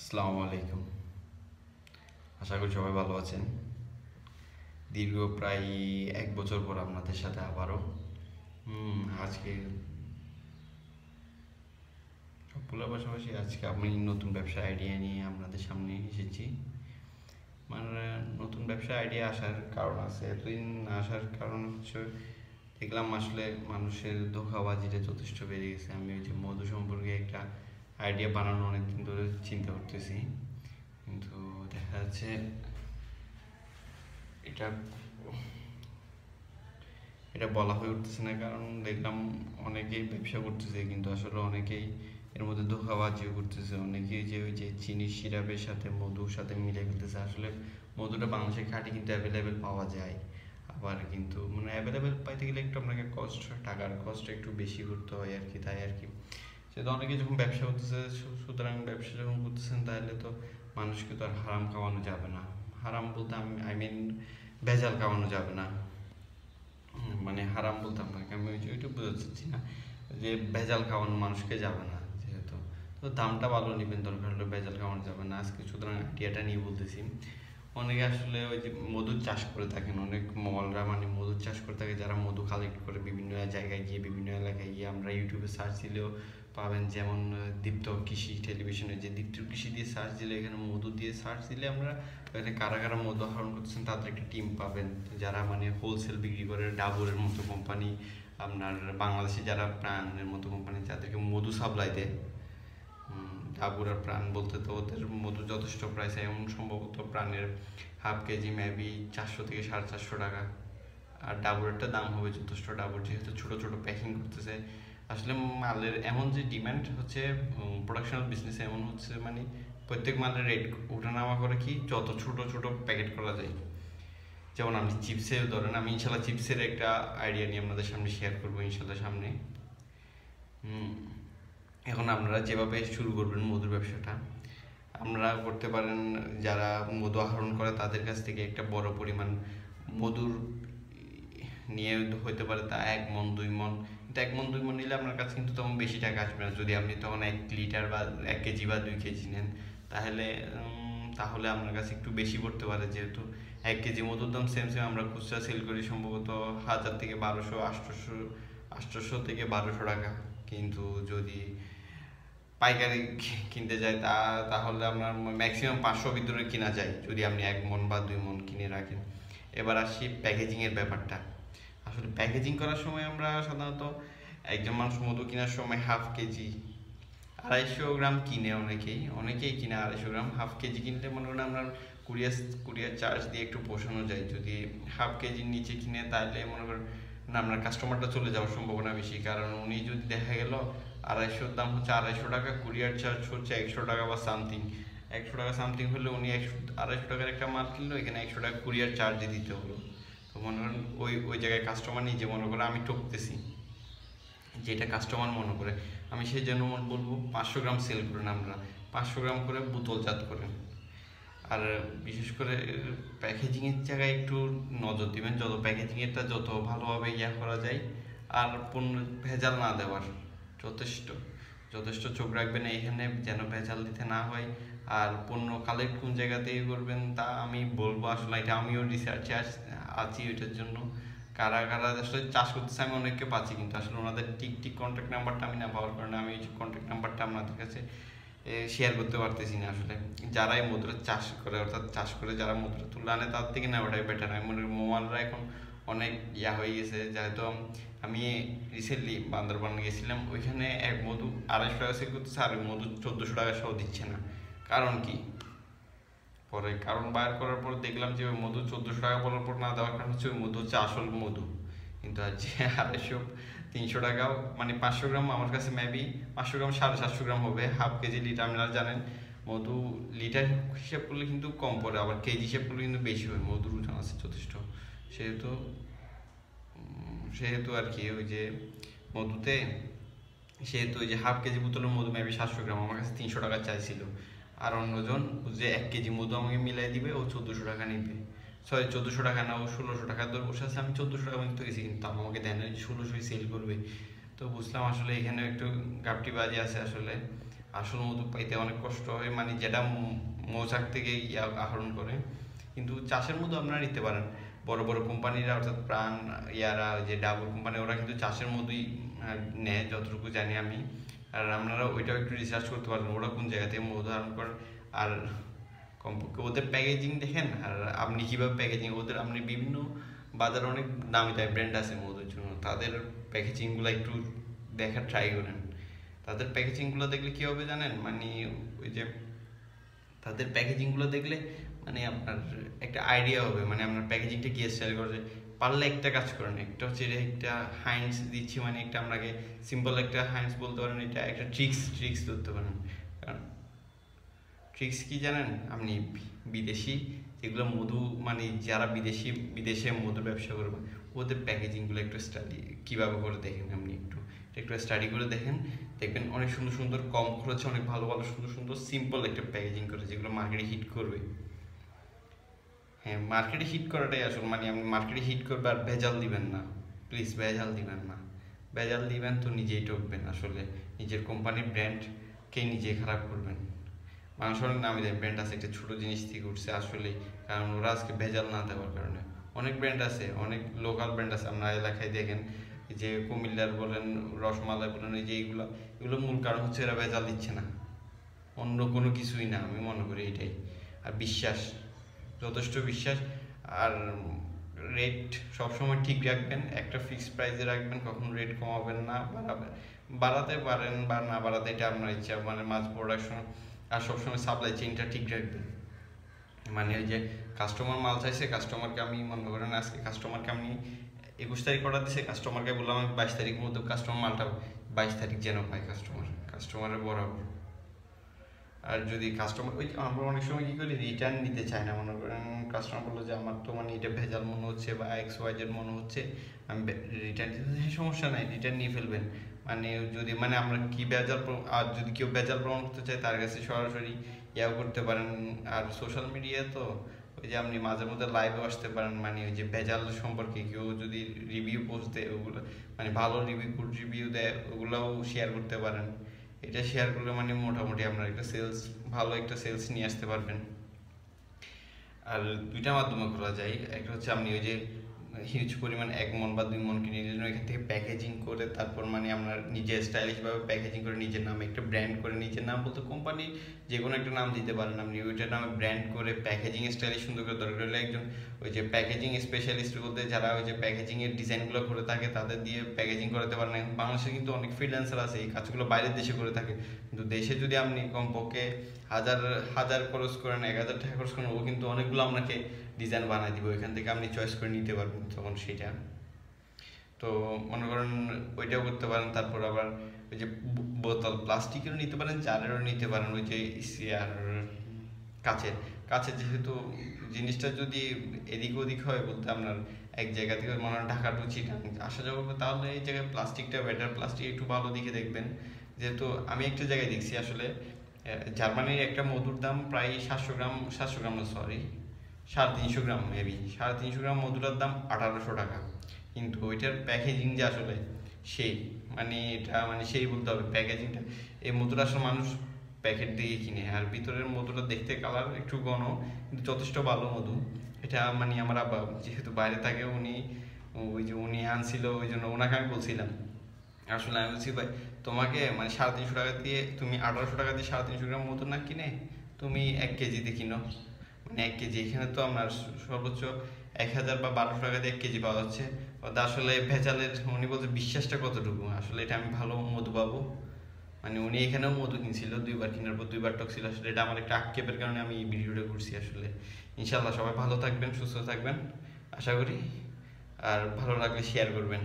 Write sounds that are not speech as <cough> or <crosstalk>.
আসসালামু আলাইকুম। আশা করি সবাই ভালো আছেন। দীর্ঘ প্রায় এক বছর পর আপনাদের সাথে আবারও। আজকে সবগুলোর পাশাপাশি আজকে আমি নতুন ব্যবসা আইডিয়া নিয়ে আপনাদের সামনে এসেছি। মানে নতুন ব্যবসা আইডিয়া আসার কারণ আছে। এতদিন আসার কারণ হচ্ছে, দেখলাম আসলে মানুষের ধোকাবাজিটা যথেষ্ট বেড়ে গেছে। আমি ওই যে মধু সম্পর্কে একটা আইডিয়া বানানো অনেকদিন ধরে চিন্তা করতেছি। কিন্তু দেখা যাচ্ছে এটা এটা বলা হয়ে উঠতেছে না, কারণ দেখলাম অনেকেই ব্যবসা করতেছে, কিন্তু আসলে অনেকেই এর মধ্যে ধোকাবাজিও করতেছে। অনেকেই যে ওই যে চিনি, সিরাপের সাথে মধুর সাথে মিলে ফেলতেছে। আসলে মধুটা বাংলাদেশে খাঁটি কিন্তু অ্যাভেলেবেল পাওয়া যায়। আবার কিন্তু মানে অ্যাভেলেবেল পাইতে গেলে একটু আপনাকে কষ্ট টাকার কষ্ট একটু বেশি করতে হয় আর কি, তাই আর কি। সেটা অনেকে যখন ব্যবসা করতেছে সুতরাং ব্যবসা যখন করতেছেন তাহলে তো মানুষকে তো আর হারাম খাওয়ানো যাবে না। হারাম বলতে আমি আই মিন ভেজাল খাওয়ানো যাবে না। মানে হারাম বলতে আপনাকে, আমি ওইটা বোঝাতে চাচ্ছি না, যে ভেজাল খাওয়ানো মানুষকে যাবে না যেহেতু। তো দামটা ভালো নেবেন, দরকার হলে ভেজাল খাওয়ানো যাবে না। আজকে সুতরাং আইডিয়াটা নিয়ে বলতেছি। অনেকে আসলে ওই যে মধুর চাষ করে থাকেন, অনেক মলরা মানে মধুর চাষ করে থাকে, যারা মধু কালেক্ট করে বিভিন্ন জায়গায় গিয়ে, বিভিন্ন এলাকায় গিয়ে আমরা ইউটিউবে সার্চ দিলেও পাবেন যেমন দীপ্ত কৃষি টেলিভিশনে যে দীপ্ত কৃষি দিয়ে সার্চ দিলে, এখানে মধু দিয়ে সার্চ দিলে আমরা এখানে কারা কারা মধু আহরণ করতেছেন তাদের একটা টিম পাবেন। যারা মানে হোলসেল বিক্রি করে, ডাবরের মতো কোম্পানি আপনার বাংলাদেশে যারা প্রাণের মতো কোম্পানি যাদেরকে মধু সাপ্লাই দেয়। আর প্রাণ বলতে তো ওদের মধু যথেষ্ট প্রাইস এমন সম্ভবত প্রাণের হাফ কেজি মেবি চারশো থেকে সাড়ে চারশো টাকা। আর ডাবুরেরটা দাম হবে যথেষ্ট ডাবুর যেহেতু ছোট ছোট প্যাকিং করতেছে। আসলে মালের এমন যে ডিমান্ড হচ্ছে প্রোডাকশনাল বিজনেসে এমন হচ্ছে মানে প্রত্যেক মালের রেট ওঠানামা করে কি যত ছোট ছোট প্যাকেট করা যায়। যেমন আপনি চিপসের ধরেন আমি ইনশাল্লাহ চিপসের একটা আইডিয়া নিয়ে আপনাদের সামনে শেয়ার করব ইনশাল্লাহ সামনে। হুম, এখন আপনারা যেভাবে শুরু করবেন মধুর ব্যবসাটা আপনারা করতে পারেন যারা মধু আহরণ করে তাদের কাছ থেকে একটা বড় পরিমাণ মধুর নিয়ে হতে পারে তা এক মন দুই মন কিন্তু এক মন দুই মন নিলে আপনার কাছে কিন্তু তখন বেশি টাকা আসবে না। যদি আপনি তখন এক লিটার বা এক কেজি বা দুই কেজি নেন তাহলে তাহলে আপনার কাছে একটু বেশি পড়তে পারে যেহেতু এক কেজি মধুর দাম সেম সেম আমরা খুচরা সেল করি সম্ভবত হাজার থেকে বারোশো আটশোশো আটশোশো থেকে বারোশো টাকা। কিন্তু যদি পাইকারি কিনতে যায়, তা, তাহলে আপনার ম্যাক্সিমাম পাঁচশো ভিতরে কিনা যায়, যদি আপনি এক মন বা দুই মন কিনে রাখেন। এবার আসি প্যাকেজিংয়ের ব্যাপারটা। আসলে প্যাকেজিং করার সময় আমরা সাধারণত একজন মানুষ মধু কেনার সময় হাফ কেজি, আড়াইশো গ্রাম কিনে অনেকেই অনেকেই কিনে আড়াইশো গ্রাম হাফ কেজি কিনলে মনে করেন আপনার কুরিয়ার কুরিয়ার চার্জ দিয়ে একটু পোষানো যায়। যদি হাফ কেজির নিচে কিনে তাহলে মনে করেন আপনার কাস্টমারটা চলে যাওয়ার সম্ভাবনা বেশি। কারণ উনি যদি দেখা গেল আড়াইশোর দাম হচ্ছে আড়াইশো টাকা, কুরিয়ার চার্জ হচ্ছে একশো টাকা বা সামথিং। একশো টাকা সামথিং হলে উনি একশো, আড়াইশো টাকার একটা মাল কিনলো, এখানে একশো টাকা কুরিয়ার চার্জে দিতে হলো। তো মনে করেন ওই ওই জায়গায় কাস্টমার নিজে মনে করে আমি ঠকতেছি, যেটা কাস্টমার মনে করে, আমি সেই জন্য মনে বলব পাঁচশো গ্রাম সেল করেন আমরা পাঁচশো গ্রাম করে বোতলজাত করেন। আর বিশেষ করে প্যাকেজিংয়ের জায়গায় একটু নজর দিবেন, যত প্যাকেজিংয়েরটা যত ভালোভাবে ইয়া করা যায়, আর পণ্য ভেজাল না দেওয়ার। যথেষ্ট। যথেষ্ট চোখ রাখবেন এখানে যেন ভেজাল দিতে না হয়। আর পণ্য কালেক্ট কোন জায়গা থেকে করবেন তা আমি বলব আসলে এটা আমিও রিসার্চে আছি ওইটার জন্য। কারা কারা আসলে চাষ করতেছে আমি অনেককে পাচ্ছি কিন্তু আসলে ওনাদের ঠিক ঠিক কন্ট্যাক্ট নাম্বারটা আমি না পাওয়ার কারণে আমি ওই কন্ট্যাক্ট নাম্বারটা আপনাদের কাছে শেয়ার করতে পারতেছি না আসলে। যারাই মুদ্রা চাষ করে অর্থাৎ চাষ করে যারা মুদ্রা তুলে আনে তার থেকে নেওয়াটাই বেটার আমি মনে মোবাইলরা এখন অনেক ইয়া হয়ে গেছে, যেহেতু আম- রিসেন্টলি বান্দরবান গেছিলাম, ওইখানে এক মধু আড়াইশো টাকা সেল করতেছে আর মধু চোদ্দোশো টাকা সহ দিচ্ছে না। কারণ কি? পরে কারণ বাইর করার পর দেখলাম যে ওই মধু চোদ্দোশো টাকা বলার পর না দেওয়ার কারণ হচ্ছে ওই মধু হচ্ছে আসল মধু। কিন্তু আজ যে <laughs> আড়াইশো, তিনশো টাকাও মানে পাঁচশো গ্রাম আমার কাছে মেবি পাঁচশো গ্রাম, সাড়ে সাতশো গ্রাম হবে হাফ কেজি লিটার আপনারা জানেন, মধু লিটার হিসাব করলে কিন্তু কম পড়ে, আবার কেজি হিসাব করলে কিন্তু বেশি হয়, মধুর ওজন আছে যথেষ্ট। সেহেতু সেহেতু আর কি ওই যে মধুতে, সেহেতু ওই যে হাফ কেজি বোতলের মধু মেবি সাতশো গ্রাম, আমার কাছে তিনশো টাকা চাইছিল। আর অন্যজন যে এক কেজি মধু আমাকে মিলাই দিবে, ও চোদ্দোশো টাকা নিবে। সরি চোদ্দোশো টাকা না, ও ষোলোশো টাকা ধরে বসে আছে, আমি চোদ্দোশো টাকা পর্যন্ত গেছি, কিন্তু আমাকে দেন ষোলোশোই সেল করবে। তো বুঝলাম আসলে এখানে একটু গাপটি বাজে আছে আসলে। আসল মধু পাইতে অনেক কষ্ট হয় মানে যেটা মৌচাক থেকে ইয়া আহরণ করে। কিন্তু চাষের মধু আপনারা নিতে পারেন। বড় বড় কোম্পানিরা অর্থাৎ প্রাণ ইয়ারা যে ডাবল কোম্পানি, ওরা কিন্তু চাষের মধুই নেয় যতটুকু জানি আমি। আর আপনারা ওইটাও একটু রিসার্চ করতে পারেন ওরা কোন জায়গা থেকে মধু ধারণ করেন আর কমপক্ষে ওদের প্যাকেজিং দেখেন, আর আপনি কীভাবে প্যাকেজিং ওদের আপনি বিভিন্ন বাজারে অনেক দামি দামি ব্র্যান্ড আছে মধুর জন্য। তাদের প্যাকেজিংগুলো একটু দেখার ট্রাই করেন। তাদের প্যাকেজিংগুলো দেখলে কী হবে জানেন? মানে ওই যে তাদের প্যাকেজিংগুলো দেখলে মানে আপনার একটা আইডিয়া হবে মানে আপনার প্যাকেজিংটা কী স্টাইল করে পারলে একটা কাজ করেন। একটা হচ্ছে একটা হাইন্স দিচ্ছি মানে একটা আপনাকে সিম্পল একটা হাইন্স বলতে পারেন, এটা একটা ট্রিক্স ট্রিক্স ধরতে পারেন। কারণ ট্রিক্স কি জানেন? আপনি বিদেশি যেগুলো মধু মানে যারা বিদেশি, বিদেশে মধু ব্যবসা করবে, ওদের প্যাকেজিংগুলো একটু স্টাডি কীভাবে করে দেখেন আপনি একটু? একটু স্টাডি করে দেখেন। দেখবেন অনেক সুন্দর সুন্দর, কম খরচে অনেক ভালো ভালো সুন্দর সুন্দর সিম্পল একটা প্যাকেজিং করে, যেগুলো মার্কেটে হিট করবে। হ্যাঁ মার্কেটে হিট করাটাই আসল। মানে আপনি মার্কেটে হিট করবে আর ভেজাল দিবেন না। প্লিজ ভেজাল দিবেন না। ভেজাল দিবেন তো নিজেই ঠকবেন আসলে। নিজের কোম্পানির ব্র্যান্ডকে নিজে খারাপ করবেন। মানুষ অনেক নামে দেয় ব্র্যান্ড আছে একটা ছোটো জিনিস থেকে উঠছে আসলে কারণ ওরা আজকে ভেজাল না দেওয়ার কারণে। অনেক ব্র্যান্ড আছে, অনেক লোকাল ব্র্যান্ড আছে। আপনার এলাকায় দেখেন যে কুমিল্লার বলেন, রসমালাই বলেন, এই যে এইগুলো, এগুলো মূল কারণ হচ্ছে এরা ভেজাল দিচ্ছে না। অন্য কোনো কিছুই না, আমি মনে করি এটাই। আর বিশ্বাস যথেষ্ট বিশ্বাস। আর রেট সবসময় ঠিক রাখবেন, একটা ফিক্সড প্রাইসে রাখবেন, কখনো রেট কমাবেন না বাড়াবেন বাড়াতে পারেন বা না বাড়াতে, এটা আপনার ইচ্ছা মানে মাছ প্রোডাকশন আর সবসময় সাপ্লাই চেইনটা ঠিক রাখবেন। মানে ওই যে কাস্টমার মাল চাইছে কাস্টমারকে আমি মনে করেন আজকে কাস্টমারকে আমি একুশ তারিখ অর্ডার দিছে কাস্টমারকে বললাম আমি বাইশ তারিখ মধ্যে কাস্টমার মালটা বাইশ তারিখ যেন পাই কাস্টমার কাস্টমারের বরাবর। আর যদি কাস্টমার ওই আমরা অনেক সময় কী করি রিটার্ন নিতে চাই না, মনে করেন কাস্টমার বলল যে, আমার তো মানে এটা ভেজাল মনে হচ্ছে বা এক্স ওয়াই জেড মনে হচ্ছে, আমি রিটার্ন দিতে সমস্যা নাই রিটার্ন নিয়ে ফেলবেন। মানে যদি মানে আমরা কি ভেজাল আর যদি কেউ ভেজাল প্রমাণ করতে চায়, তার কাছে সরাসরি ইয়াও করতে পারেন। আর সোশ্যাল মিডিয়া তো, ওই যে আপনি মাঝে মধ্যে লাইভেও আসতে পারেন। মানে ওই যে ভেজাল সম্পর্কে কেউ যদি রিভিউ পোস্ট দেয়, ওগুলো মানে ভালো রিভিউ গুড রিভিউ দেয়, ওগুলোও শেয়ার করতে পারেন। এটা শেয়ার করলে মানে মোটামুটি আপনার একটা সেলস ভালো একটা সেলস নিয়ে আসতে পারবেন। আর দুইটা মাধ্যমে করা যায়। একটা হচ্ছে আপনি ওই যে হিউজ পরিমাণ এক মন বা দুই মন কিনে নিলেন এখান থেকে প্যাকেজিং করে তারপর মানে আপনার নিজে স্টাইলিশভাবে প্যাকেজিং করে নিজের নামে একটা ব্র্যান্ড করে নিজের নাম বলতে কোম্পানি যে কোনো একটা নাম দিতে পারেন। আপনি ওইটার নামে ব্র্যান্ড করে প্যাকেজিং স্টাইলিশ সুন্দর করে দরকার হলে একজন ওই যে প্যাকেজিং স্পেশালিস্ট বলতে যারা ওই যে প্যাকেজিংয়ের ডিজাইনগুলো করে থাকে, তাদের দিয়ে প্যাকেজিং করাতে পারেন। বাংলাদেশে কিন্তু অনেক ফ্রিল্যান্সার আছে, এই কাজগুলো বাইরের দেশে করে থাকে। কিন্তু দেশে যদি আপনি কমপক্ষে হাজার হাজার খরচ করেন, এক হাজার টাকা খরচ করেন, ও কিন্তু অনেকগুলো আপনাকে ডিজাইন বানাই দিব। এখান থেকে আপনি চয়েস করে নিতে পারবেন তখন সেটা। তো মনে করেন ওইটাও করতে পারেন, তারপর আবার ওই যে বোতল প্লাস্টিকেরও নিতে পারেন, জারেরও নিতে পারেন, ওই যে আর কাচের কাছে যেহেতু জিনিসটা যদি এদিক ওদিক হয় বলতে আপনার এক জায়গা থেকে মনে হয় ঢাকা টু চিটাং, আসা যাওয়া করবে, তাহলে এই জায়গায় প্লাস্টিকটা বেটার প্লাস্টিক একটু ভালো দিকে দেখবেন। যেহেতু আমি একটা জায়গায় দেখছি আসলে জার্মানির একটা মধুর দাম প্রায় সাতশো গ্রাম সাতশো গ্রাম সরি সাড়ে তিনশো গ্রাম মেবি সাড়ে তিনশো গ্রাম মধুরার দাম আঠারোশো টাকা। কিন্তু ওইটার প্যাকেজিং যে আসলে, সেই মানে এটা মানে সেই বলতে হবে প্যাকেজিংটা এই মধুর আসলে মানুষ প্যাকেট দিয়ে কিনে। আর ভিতরের মধুটা দেখতে কালার একটু ঘন, কিন্তু যথেষ্ট ভালো মধু। এটা মানে আমার আব্বা যেহেতু বাইরে থাকে, উনি ওই যে উনি আনছিল, ওই জন্য ওনাকে আমি বলছিলাম। আসলে আমি বলছি, ভাই, তোমাকে মানে সাড়ে তিনশো টাকা দিয়ে, তুমি আঠারোশো টাকা দিয়ে সাড়ে তিনশো গ্রাম মধু না কিনে, তুমি এক কেজিতে কিনো। মানে এক কেজি, এখানে তো আপনার সর্বোচ্চ এক হাজার বা বারোশো টাকা দিয়ে এক কেজি পাওয়া যাচ্ছে। আসলে ভেজালের, উনি বলছে, বিশ্বাসটা কতটুকু? আসলে এটা আমি ভালো মধু পাবো। মানে উনি এখানেও মধু কিনছিল, দুইবার কিনার পর দুইবার টক ছিল। আসলে এটা আমার একটা আক্ষেপের কারণে আমি এই ভিডিওটা করছি আসলে। ইনশাল্লাহ সবাই ভালো থাকবেন, সুস্থ থাকবেন। আশা করি, আর ভালো লাগলে শেয়ার করবেন।